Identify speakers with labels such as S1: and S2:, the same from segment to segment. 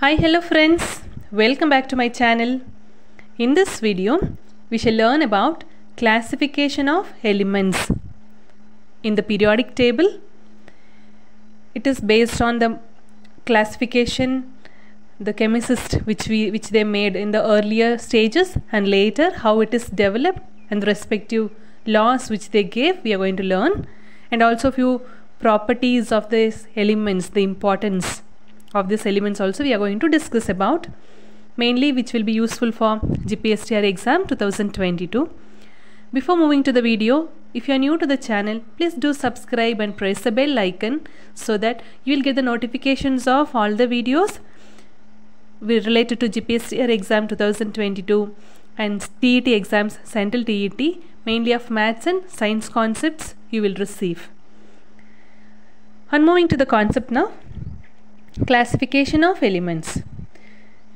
S1: Hi, hello friends. Welcome back to my channel. In this video, we shall learn about classification of elements. In the periodic table, it is based on the classification the chemist which we which they made in the earlier stages and later how it is developed and the respective laws which they gave we are going to learn and also few properties of these elements the importance of these elements also we are going to discuss about mainly which will be useful for GPSTR exam 2022 before moving to the video if you are new to the channel please do subscribe and press the bell icon so that you will get the notifications of all the videos related to GPSTR exam 2022 and TET exams central TET mainly of maths and science concepts you will receive. And moving to the concept now classification of elements.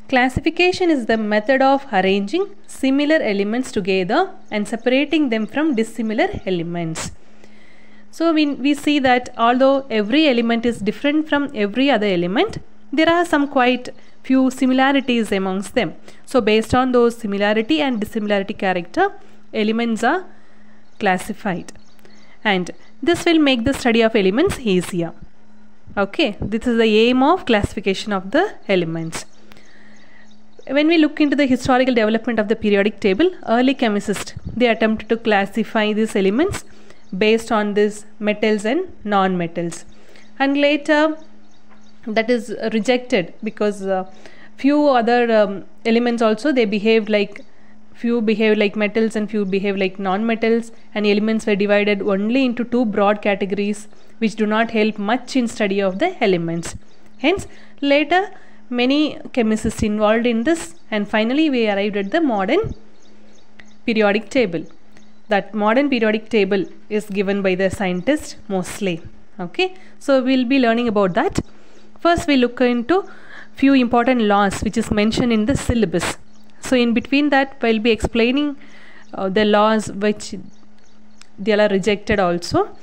S1: Classification is the method of arranging similar elements together and separating them from dissimilar elements. So we, we see that although every element is different from every other element there are some quite few similarities amongst them. So based on those similarity and dissimilarity character elements are classified. And this will make the study of elements easier okay this is the aim of classification of the elements. When we look into the historical development of the periodic table early chemists they attempted to classify these elements based on these metals and non-metals. And later that is rejected because uh, few other um, elements also they behaved like few behave like metals and few behave like non-metals. And elements were divided only into two broad categories which do not help much in study of the elements hence later many chemists involved in this and finally we arrived at the modern periodic table that modern periodic table is given by the scientist Moseley okay so we'll be learning about that First we look into few important laws which is mentioned in the syllabus. So in between that we'll be explaining uh, the laws which they are rejected also.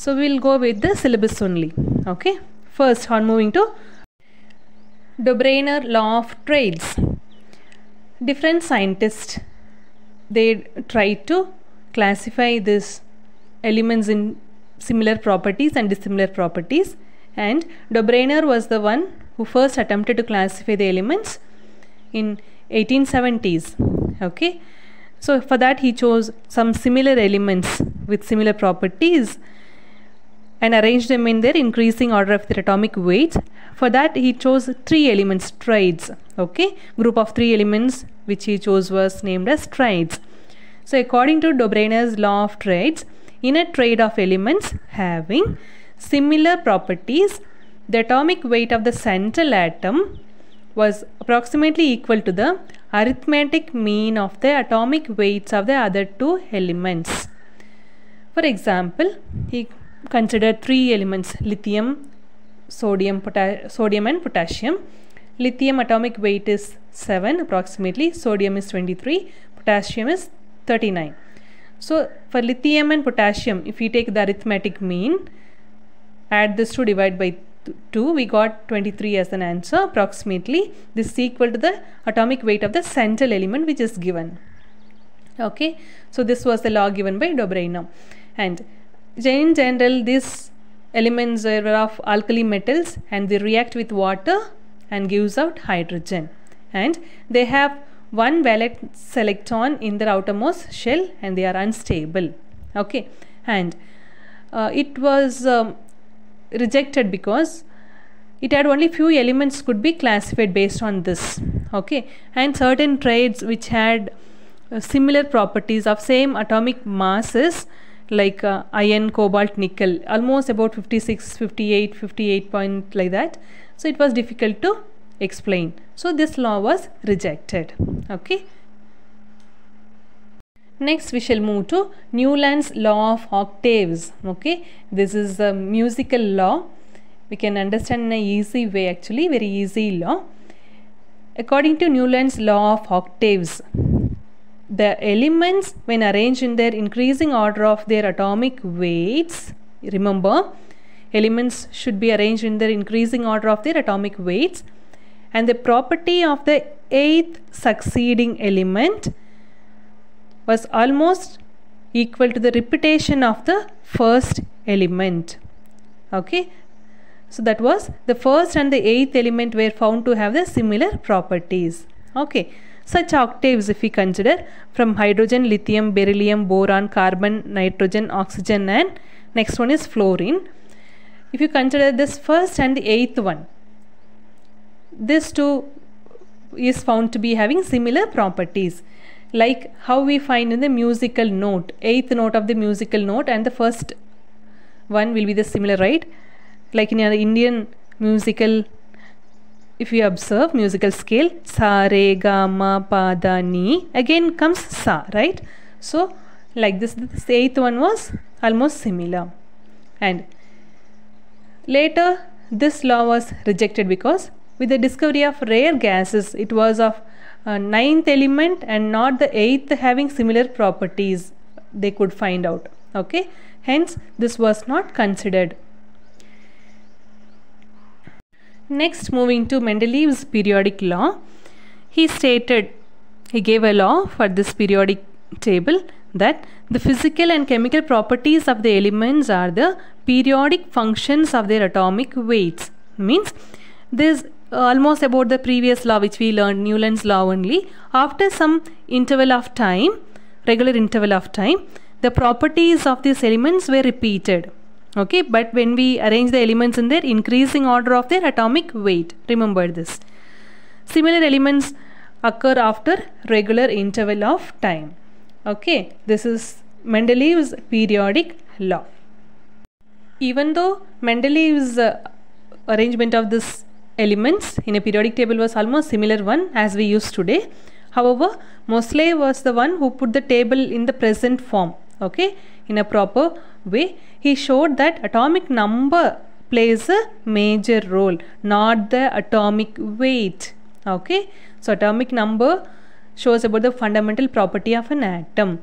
S1: So we'll go with the syllabus only. Okay. First on moving to Dobereiner law of triads. Different scientists they try to classify these elements in similar properties and dissimilar properties and Dobereiner was the one who first attempted to classify the elements in 1870s okay so for that he chose some similar elements with similar properties and arranged them in their increasing order of their atomic weight. for that he chose three elements triads okay group of three elements which he chose was named as triads so according to Dobereiner's law of triads in a triad of elements having similar properties, the atomic weight of the central atom was approximately equal to the arithmetic mean of the atomic weights of the other two elements. For example, he considered three elements lithium, sodium, sodium and potassium. Lithium atomic weight is 7 approximately, sodium is 23, potassium is 39. So for lithium and potassium, if we take the arithmetic mean, add this to divide by 2 we got 23 as an answer. Approximately this is equal to the atomic weight of the central element which is given. Okay? So this was the law given by Dobereiner and in general these elements are of alkali metals and they react with water and gives out hydrogen. And they have one valence electron in their outermost shell and they are unstable. Okay. And uh, it was um, rejected because it had only few elements could be classified based on this. Okay. And certain triads which had uh, similar properties of same atomic masses like uh, iron cobalt nickel almost about 56 58 58 point like that so it was difficult to explain so this law was rejected okay Next we shall move to Newland's law of octaves. Okay, this is a musical law. We can understand in a easy way actually, very easy law. According to Newland's law of octaves, the elements when arranged in their increasing order of their atomic weights, remember elements should be arranged in their increasing order of their atomic weights and the property of the eighth succeeding element was almost equal to the repetition of the first element. Okay? So that was the first and the eighth element were found to have the similar properties. Okay such octaves if we consider from hydrogen lithium beryllium boron carbon nitrogen oxygen and next one is fluorine. If you consider this first and the eighth one this two is found to be having similar properties. Like how we find in the musical note eighth note of the musical note and the first one will be the similar right? Like in an indian musical if we observe musical scale sa re ga ma pa da ni again comes sa right? So like this the eighth one was almost similar. And later this law was rejected because with the discovery of rare gases it was of uh, ninth element and not the eighth having similar properties they could find out okay? Hence this was not considered next moving to Mendeleev's periodic law. He stated he gave a law for this periodic table that the physical and chemical properties of the elements are the periodic functions of their atomic weights. Means this uh, almost about the previous law which we learned Newland's law only. After some interval of time regular interval of time the properties of these elements were repeated okay but when we arrange the elements in their increasing order of their atomic weight. Remember this. Similar elements occur after regular interval of time. Okay this is Mendeleev's periodic law. Even though Mendeleev's uh, arrangement of this elements in a periodic table was almost similar one as we use today. However, Moseley was the one who put the table in the present form, okay, in a proper way. He showed that atomic number plays a major role, not the atomic weight, okay. So, atomic number shows about the fundamental property of an atom.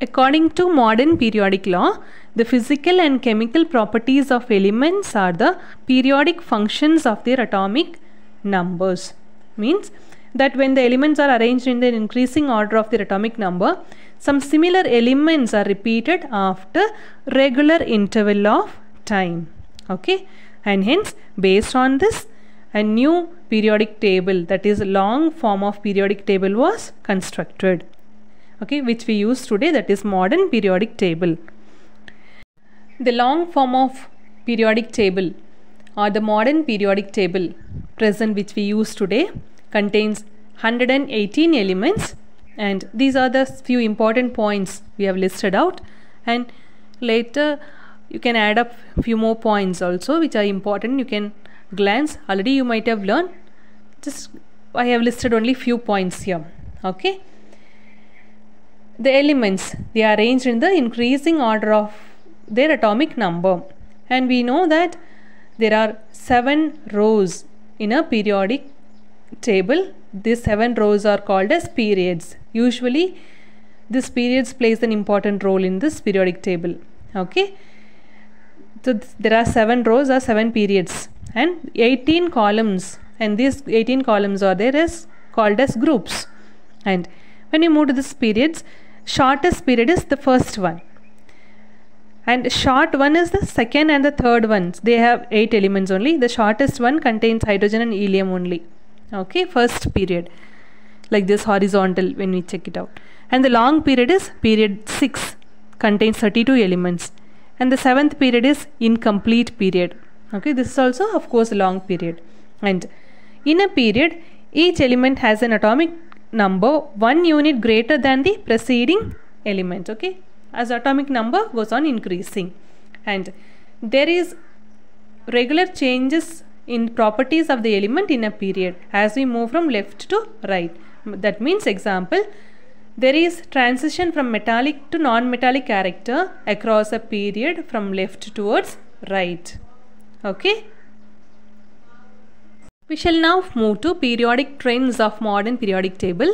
S1: According to modern periodic law, the physical and chemical properties of elements are the periodic functions of their atomic numbers. Means that when the elements are arranged in the increasing order of their atomic number, some similar elements are repeated after regular interval of time. Okay, and hence based on this, a new periodic table that is long form of periodic table was constructed. Okay? Which we use today that is modern periodic table. The long form of periodic table or the modern periodic table present which we use today contains 118 elements and these are the few important points we have listed out. And later you can add up few more points also which are important. You can glance. Already you might have learned. Just I have listed only few points here. Okay? The elements they are arranged in the increasing order of their atomic number. And we know that there are seven rows in a periodic table these seven rows are called as periods. Usually this periods plays an important role in this periodic table okay? So there are seven rows or seven periods and 18 columns and these 18 columns are there as called as groups. And when you move to this periods shortest period is the first one. And short one is the second and the third ones. They have eight elements only. The shortest one contains hydrogen and helium only okay first period. Like this horizontal when we check it out. And the long period is period 6 contains 32 elements. And the seventh period is incomplete period. Okay this is also of course a long period. And in a period each element has an atomic number one unit greater than the preceding element. Okay as atomic number goes on increasing. And there is regular changes in properties of the element in a period as we move from left to right. That means example there is transition from metallic to non-metallic character across a period from left towards right. Okay? We shall now move to periodic trends of modern periodic table.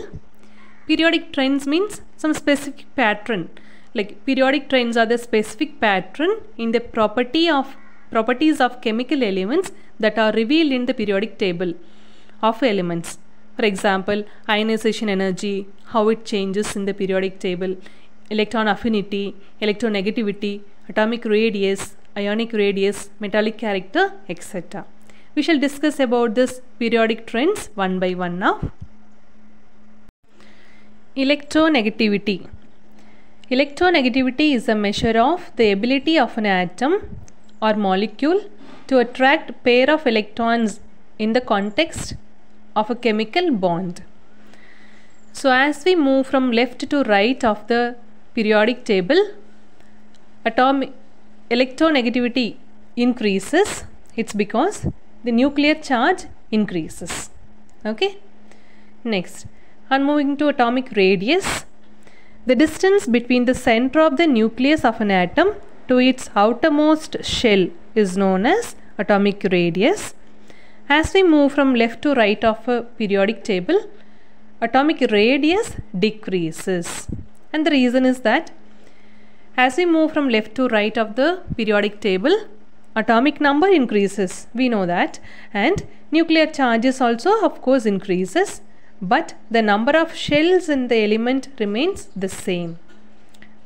S1: Periodic trends means some specific pattern. Like periodic trends are the specific pattern in the property of properties of chemical elements that are revealed in the periodic table of elements. For example, ionization energy, how it changes in the periodic table, electron affinity, electronegativity, atomic radius, ionic radius, metallic character, etc. We shall discuss about this periodic trends one by one now. Electronegativity. Electronegativity is a measure of the ability of an atom or molecule to attract pair of electrons in the context of a chemical bond. So as we move from left to right of the periodic table, atomic electronegativity increases. It's because the nuclear charge increases. Okay. Next, on moving to atomic radius, the distance between the center of the nucleus of an atom to its outermost shell is known as atomic radius. As we move from left to right of a periodic table, atomic radius decreases. And the reason is that as we move from left to right of the periodic table, atomic number increases. We know that. And nuclear charges also of course increases. But the number of shells in the element remains the same.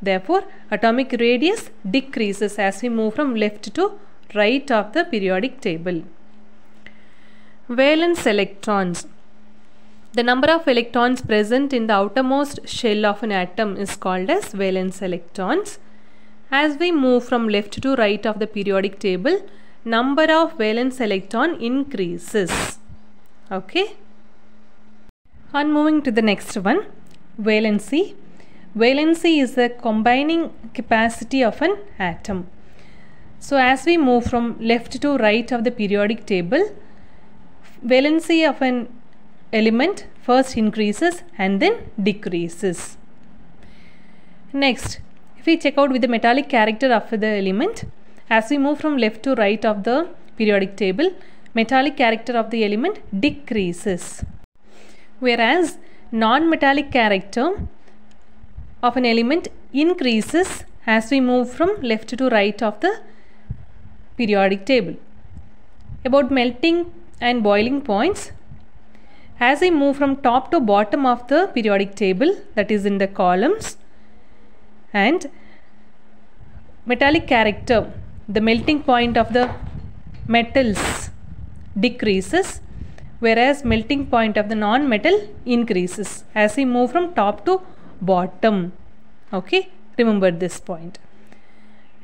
S1: Therefore, atomic radius decreases as we move from left to right of the periodic table. Valence electrons. The number of electrons present in the outermost shell of an atom is called as valence electrons. As we move from left to right of the periodic table, number of valence electron increases. Okay. On moving to the next one, valency. Valency is the combining capacity of an atom. So as we move from left to right of the periodic table, valency of an element first increases and then decreases. Next, if we check out with the metallic character of the element, as we move from left to right of the periodic table, metallic character of the element decreases. Whereas non-metallic character of an element increases as we move from left to right of the periodic table. About melting and boiling points, as I move from top to bottom of the periodic table that is in the columns and metallic character the melting point of the metals decreases whereas melting point of the non-metal increases as we move from top to bottom okay remember this point. point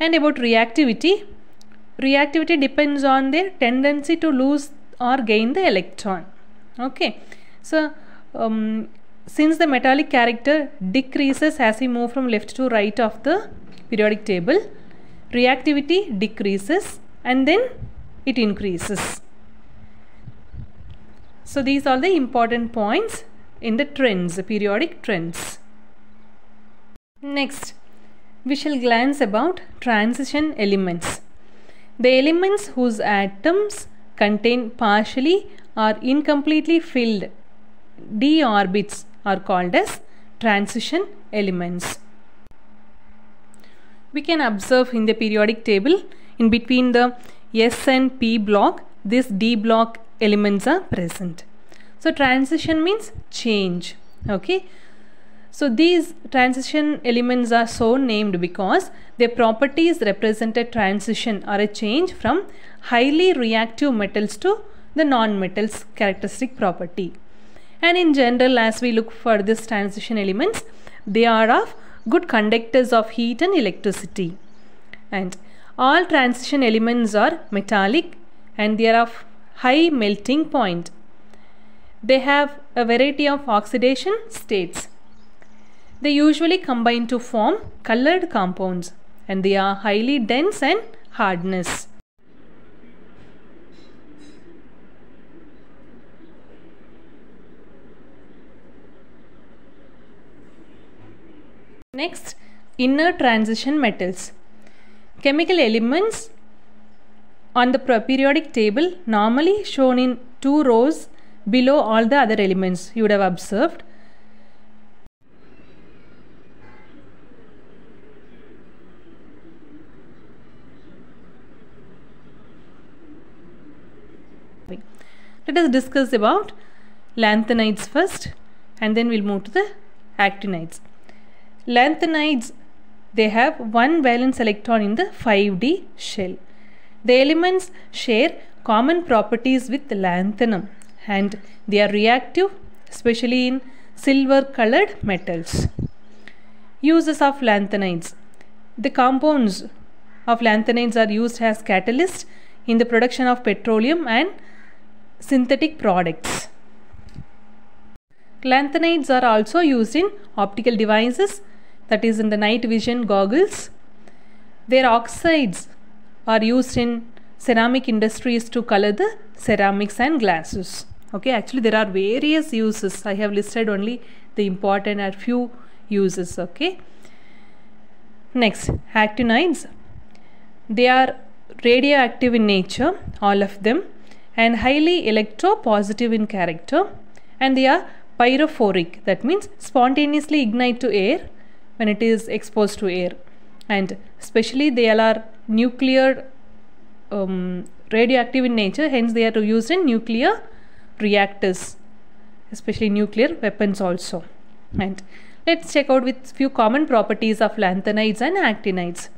S1: and about reactivity reactivity depends on their tendency to lose or gain the electron. Okay. So um, since the metallic character decreases as we move from left to right of the periodic table reactivity decreases and then it increases. So these are the important points in the trends the periodic trends. Next we shall glance about transition elements the elements whose atoms contain partially or incompletely filled d orbits are called as transition elements. We can observe in the periodic table in between the S and P block this D block elements are present. So transition means change. Okay. So these transition elements are so named because their properties represent a transition or a change from highly reactive metals to the non-metals characteristic property. And in general as we look for these transition elements, they are of good conductors of heat and electricity. And all transition elements are metallic and they are of high melting point. They have a variety of oxidation states. They usually combine to form colored compounds and they are highly dense and hardness. Next, inner transition metals. Chemical elements on the periodic table normally shown in two rows below all the other elements you would have observed. Let us discuss about lanthanides first and then we'll move to the actinides. Lanthanides they have one valence electron in the 5D shell. The elements share common properties with lanthanum and they are reactive especially in silver colored metals. Uses of lanthanides. The compounds of lanthanides are used as catalysts in the production of petroleum and synthetic products. Lanthanides are also used in optical devices that is in the night vision goggles. Their oxides are used in ceramic industries to color the ceramics and glasses. Okay, actually there are various uses. I have listed only the important and few uses. Okay. Next, actinides. They are radioactive in nature, all of them, and highly electropositive in character, and they are pyrophoric. That means spontaneously ignite to air when it is exposed to air, and especially they are nuclear um, radioactive in nature. Hence, they are used in nuclear reactors, especially nuclear weapons also. And let's check out with few common properties of lanthanides and actinides.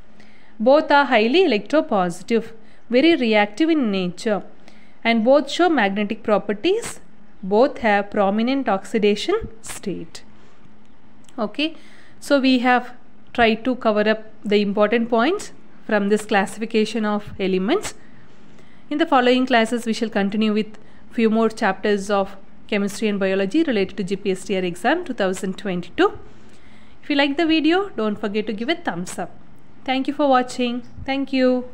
S1: Both are highly electropositive, very reactive in nature and both show magnetic properties. Both have prominent oxidation state. Okay, so we have tried to cover up the important points from this classification of elements. In the following classes, we shall continue with few more chapters of chemistry and biology related to GPSTR exam 2022. If you like the video, don't forget to give a thumbs up. Thank you for watching. Thank you.